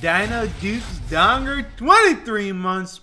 Dino Dukes Donger 23 months.